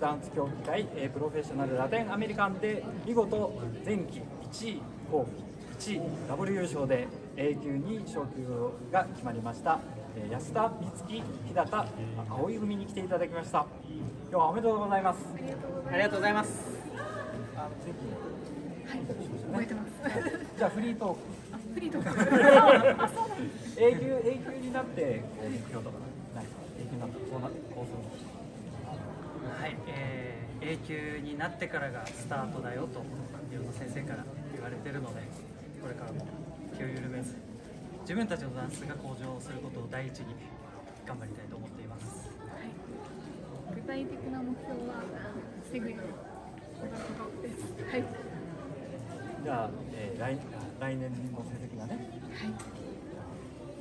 ダンス競技会、えープロフェッショナルラテンアメリカンで見事前期1位後期1位ダブル優勝で A 級に昇級が決まりました、えー安田美月日高葵組に来ていただきました。今日はおめでとうございます。ありがとうございます。あの前期インタビューしましたね覚えてます。じゃあフリートーク。フリートーク。あ、そうなんです。A 級 A 級になってこう目標とか何か？A 級になったらこうなこうするの。はい、えー、A 級になってからがスタートだよといろんな先生から言われてるので、これからも気を緩めず、自分たちのダンスが向上することを第一に頑張りたいと思っています。具体的な目標はすぐに小学校です。はい。じゃあ、えー来来年の成績がねはい。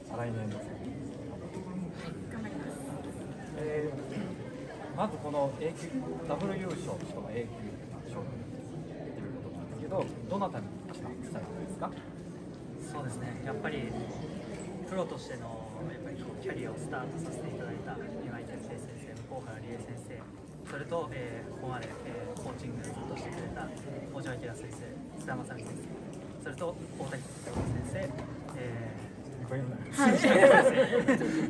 再来年の成績頑張ります。えーまずこの A 級ダブル優勝とか A 級勝負っていうことなんですけどどなたに一番伝えたいですか？そうですね、やっぱりプロとしてのやっぱりこうキャリアをスタートさせていただいた今井哲平先生、向原理恵先生、それと、えーここまで、えーコーチングずっとしてくれた大島明先生、須田正美先生、それと大滝先生、こういうのー、鈴木先生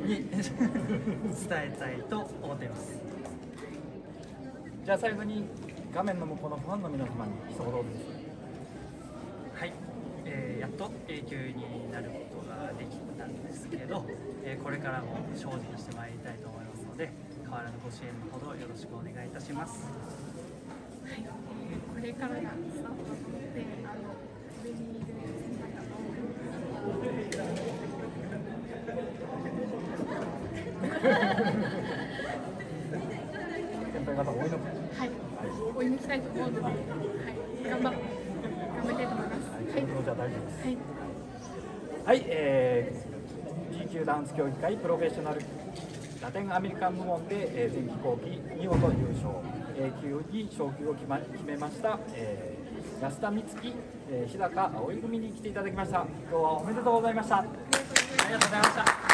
に伝えたいと思っています。じゃあ最後に画面の向こうのファンの皆様に一言お願いしますはい、えーやっと A 級になることができたんですけど、えーこれからも精進してまいりたいと思いますので変わらぬご支援のほどよろしくお願いいたしますはい。えーこれからがスタートなので、あの上にいる先輩方先輩方多い。のかはい。追い。抜きたい。と思うので、はい。頑張頑張りたい。と思い。ます。はい。じゃ大丈夫ですはい。はい、えー、G 級ダンス競技会プロフェッショナルラテンアメリカン部門で、えー前期後期見事優勝 A 級に昇級を決,、ま、決めました、えー安田美月、えー日高葵組に来てい。ただきました今日はおめでとうござい。ましたありがとうござい。ました